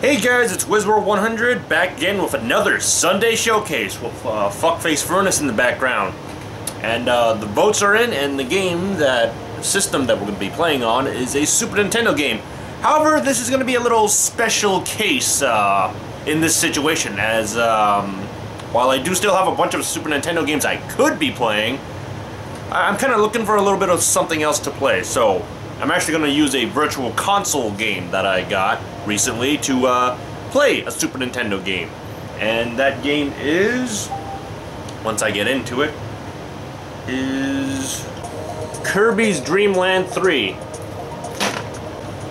Hey guys, it's WizWar100 back again with another Sunday showcase with uh, Fuckface Furnace in the background. And uh, the votes are in, and the game that system that we're going to be playing on is a Super Nintendo game. However, this is going to be a little special case uh, in this situation, as um, while I do still have a bunch of Super Nintendo games I could be playing, I'm kind of looking for a little bit of something else to play. So I'm actually going to use a virtual console game that I got recently to uh, play a Super Nintendo game. And that game is, once I get into it, is Kirby's Dream Land 3.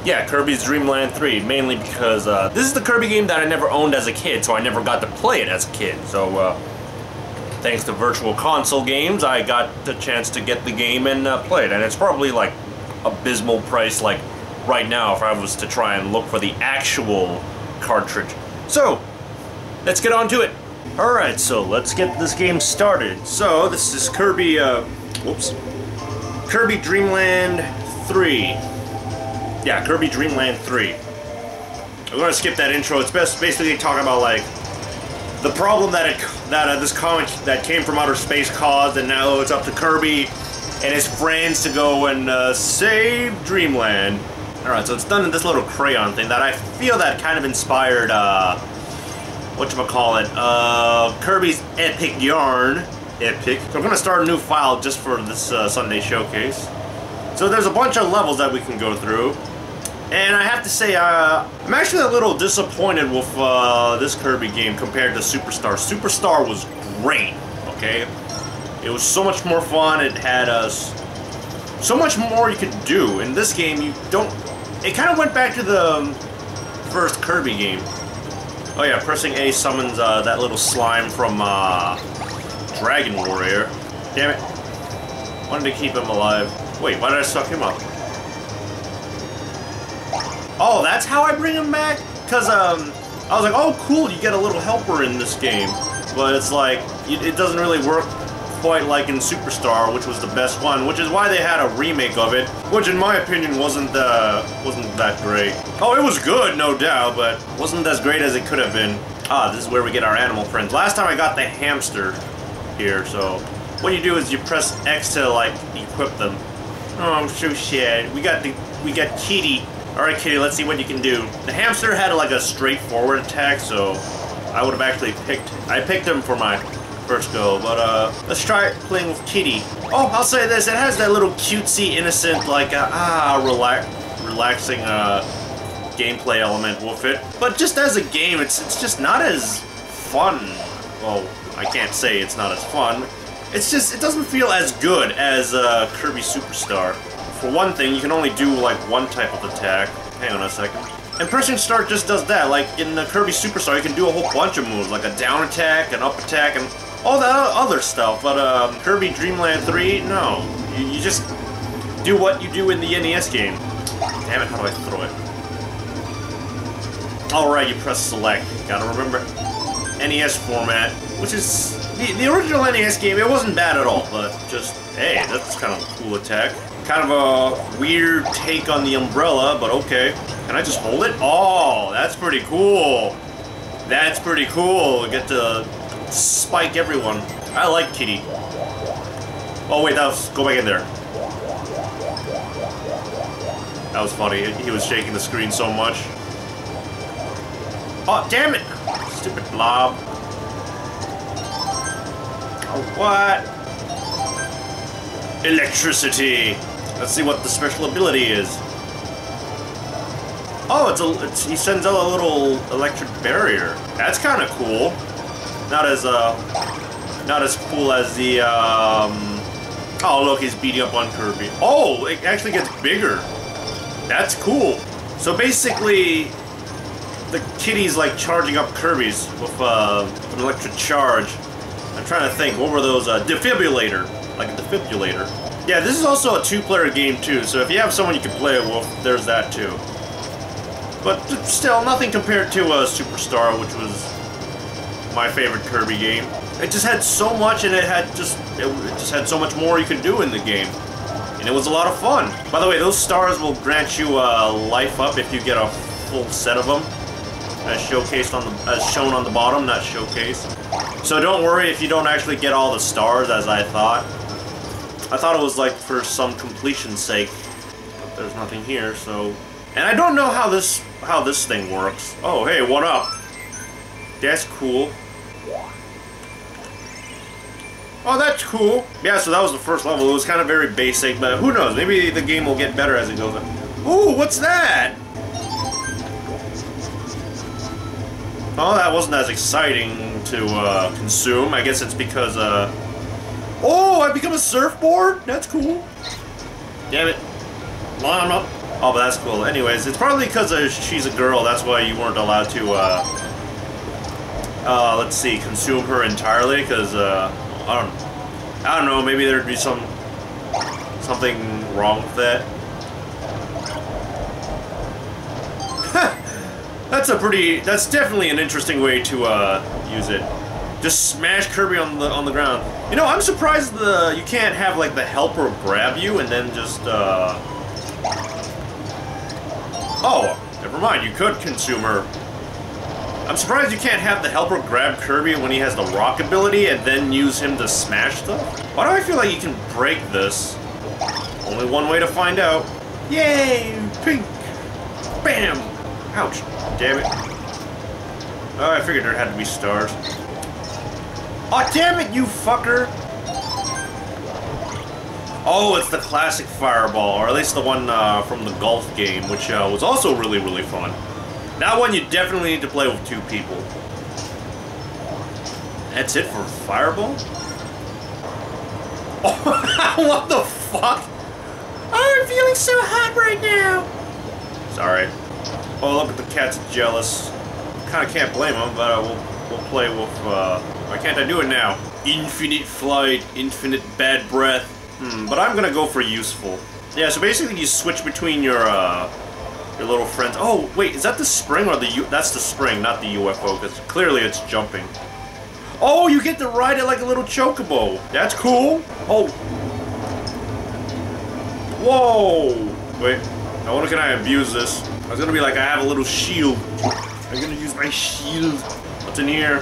Yeah, Kirby's Dream Land 3, mainly because uh, this is the Kirby game that I never owned as a kid, so I never got to play it as a kid. So, uh, thanks to Virtual Console games, I got the chance to get the game and uh, play it. And it's probably like abysmal price like right now if I was to try and look for the actual cartridge. So, let's get on to it. Alright, so let's get this game started. So, this is Kirby, uh, whoops. Kirby Dreamland 3. Yeah, Kirby Dreamland 3. I'm gonna skip that intro. It's best basically talking about, like, the problem that it, that uh, this comic that came from outer space caused, and now it's up to Kirby and his friends to go and uh, save Dreamland. Alright, so it's done in this little crayon thing that I feel that kind of inspired, uh, whatchamacallit, uh, Kirby's Epic Yarn. Epic. So I'm going to start a new file just for this uh, Sunday showcase. So there's a bunch of levels that we can go through. And I have to say, uh, I'm actually a little disappointed with uh, this Kirby game compared to Superstar. Superstar was great, okay? It was so much more fun. It had us uh, so much more you could do. In this game, you don't. It kind of went back to the um, first Kirby game. Oh yeah, pressing A summons uh, that little slime from uh, Dragon Warrior. Damn it! Wanted to keep him alive. Wait, why did I suck him up? Oh, that's how I bring him back? Cause um, I was like, oh cool, you get a little helper in this game, but it's like it doesn't really work quite like in Superstar, which was the best one, which is why they had a remake of it, which in my opinion wasn't uh, wasn't that great. Oh, it was good, no doubt, but wasn't as great as it could have been. Ah, this is where we get our animal friends. Last time I got the hamster here, so what you do is you press X to like equip them. Oh, I'm so sad. We got the we got Kitty. All right, Kitty, let's see what you can do. The hamster had like a straightforward attack, so I would have actually picked. I picked him for my first go, but uh, let's try playing with Kitty. Oh, I'll say this, it has that little cutesy, innocent, like, uh, ah, relax, relaxing, uh, gameplay element with it. But just as a game, it's, it's just not as fun. Well, I can't say it's not as fun. It's just, it doesn't feel as good as, uh, Kirby Superstar. For one thing, you can only do, like, one type of attack. Hang on a second. And pressing start just does that. Like in the Kirby Superstar, you can do a whole bunch of moves, like a down attack, an up attack, and all that other stuff, but um, Kirby Dreamland 3, no. You, you, just do what you do in the NES game. Damn it, how do I throw it? Alright, you press select. Gotta remember NES format, which is... The, the original NES game, it wasn't bad at all, but just, hey, that's kind of a cool attack. Kind of a weird take on the umbrella, but okay. Can I just hold it? Oh, that's pretty cool. That's pretty cool. Get to spike everyone. I like Kitty. Oh wait, that was go back in there. That was funny. He was shaking the screen so much. Oh damn it! Stupid blob. Oh, what? Electricity. Let's see what the special ability is. Oh, it's a. It's, he sends out a little electric barrier. That's kind of cool. Not as, uh, not as cool as the, um, oh, look, he's beating up on Kirby. Oh, it actually gets bigger. That's cool. So basically, the kitty's like charging up Kirby's with uh, an electric charge. I'm trying to think, what were those? Uh, defibrillator, like a defibrillator. Yeah, this is also a two-player game too, so if you have someone you can play it with, there's that too. But still, nothing compared to uh, Superstar, which was my favorite Kirby game. It just had so much, and it had just it just had so much more you could do in the game, and it was a lot of fun. By the way, those stars will grant you uh, life up if you get a full set of them. as showcased on the as shown on the bottom, not showcased. So don't worry if you don't actually get all the stars as I thought. I thought it was like for some completion's sake. But there's nothing here, so and I don't know how this how this thing works. Oh, hey, what up? That's cool. Oh, that's cool. Yeah, so that was the first level. It was kind of very basic, but who knows? Maybe the game will get better as it goes on. Ooh, what's that? Oh, that wasn't as exciting to uh, consume. I guess it's because, uh... Oh, I become a surfboard? That's cool. Damn it. Line up. Oh, but that's cool. Anyways, it's probably because uh, she's a girl. That's why you weren't allowed to, uh... Uh, let's see, consume her entirely, because, uh... I don't, I don't know. Maybe there'd be some something wrong with that. that's a pretty. That's definitely an interesting way to uh, use it. Just smash Kirby on the on the ground. You know, I'm surprised the you can't have like the helper grab you and then just. Uh... Oh, never mind. You could consume her I'm surprised you can't have the helper grab Kirby when he has the rock ability and then use him to smash stuff. Why do I feel like you can break this? Only one way to find out. Yay! Pink! Bam! Ouch. Damn it. Oh, I figured there had to be stars. Oh, damn it, you fucker! Oh, it's the classic Fireball, or at least the one uh, from the golf game, which uh, was also really, really fun. That one you definitely need to play with two people. That's it for Fireball? Oh, what the fuck? Oh, I'm feeling so hot right now. Sorry. Oh, look at the cat's jealous. Kind of can't blame him, but uh, we'll, we'll play with, uh, why can't I do it now? Infinite flight, infinite bad breath. Hmm, but I'm gonna go for useful. Yeah, so basically you switch between your, uh, your little friends. Oh, wait, is that the spring or the U That's the spring, not the UFO, because clearly it's jumping. Oh, you get to ride it like a little chocobo. That's cool. Oh. Whoa. Wait, I wonder can I abuse this? I was gonna be like, I have a little shield. I'm gonna use my shield. What's in here?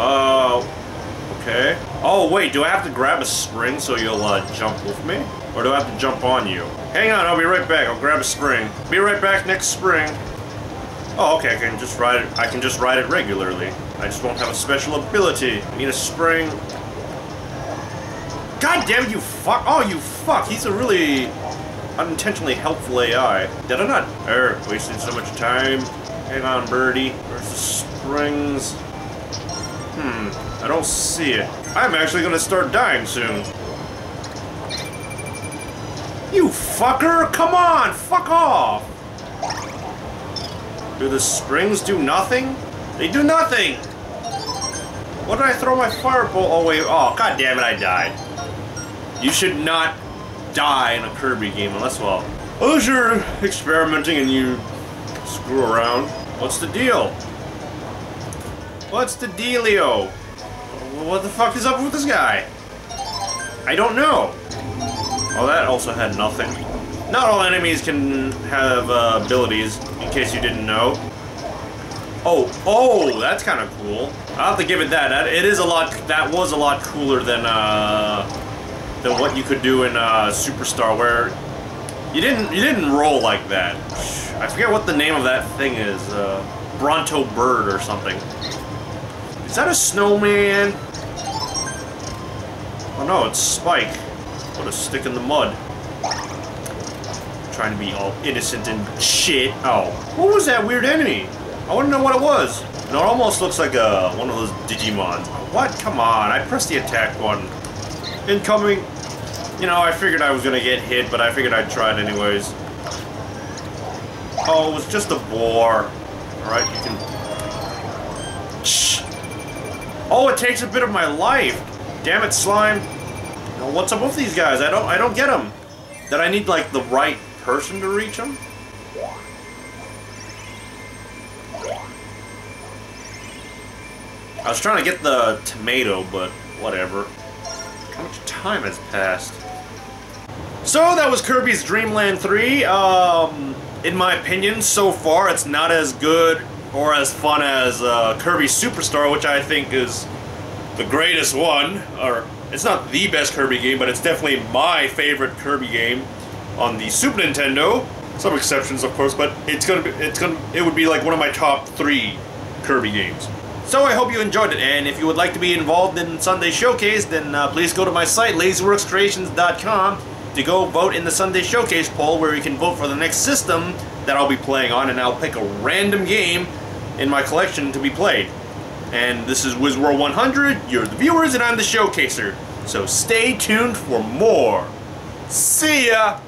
Oh. Uh, okay. Oh, wait, do I have to grab a spring so you'll uh, jump with me? Or do I have to jump on you? Hang on, I'll be right back. I'll grab a spring. Be right back next spring. Oh, okay, I can just ride it. I can just ride it regularly. I just won't have a special ability. I need a spring. God damn you fuck! Oh, you fuck! He's a really unintentionally helpful AI. Did I not? Er, wasting so much time. Hang on, birdie. Where's the springs? Hmm, I don't see it. I'm actually gonna start dying soon. You fucker! Come on! Fuck off! Do the springs do nothing? They do nothing! What did I throw my fireball? Wait, oh god damn it, I died. You should not die in a Kirby game unless, well, unless you're experimenting and you screw around. What's the deal? What's the dealio? What the fuck is up with this guy? I don't know. Oh, that also had nothing. Not all enemies can have uh, abilities, in case you didn't know. Oh, oh, that's kind of cool. I'll have to give it that. It is a lot, that was a lot cooler than, uh, than what you could do in, uh, Superstar, where you didn't, you didn't roll like that. I forget what the name of that thing is, uh, Bronto Bird or something. Is that a snowman? Oh no, it's Spike. Put a stick in the mud. Trying to be all innocent and shit. Oh, what was that weird enemy? I want to know what it was. No, it almost looks like a, one of those Digimons. What? Come on, I pressed the attack button. Incoming. You know, I figured I was going to get hit, but I figured I'd try it anyways. Oh, it was just a boar. Alright, you can... Shh. Oh, it takes a bit of my life. Damn it, slime what's up with these guys? I don't I don't get them. That I need like the right person to reach them? I was trying to get the tomato, but whatever. How much time has passed? So that was Kirby's Dream Land 3. Um, in my opinion, so far, it's not as good or as fun as uh, Kirby Superstar, which I think is the greatest one. Or it's not the best Kirby game, but it's definitely my favorite Kirby game on the Super Nintendo. Some exceptions, of course, but it's gonna be it's gonna it would be like one of my top three Kirby games. So I hope you enjoyed it, and if you would like to be involved in Sunday Showcase, then uh, please go to my site, LazyWorksCreations.com, to go vote in the Sunday Showcase poll, where you can vote for the next system that I'll be playing on, and I'll pick a random game in my collection to be played. And this is WizWar 100, you're the viewers, and I'm the showcaser. So stay tuned for more. See ya!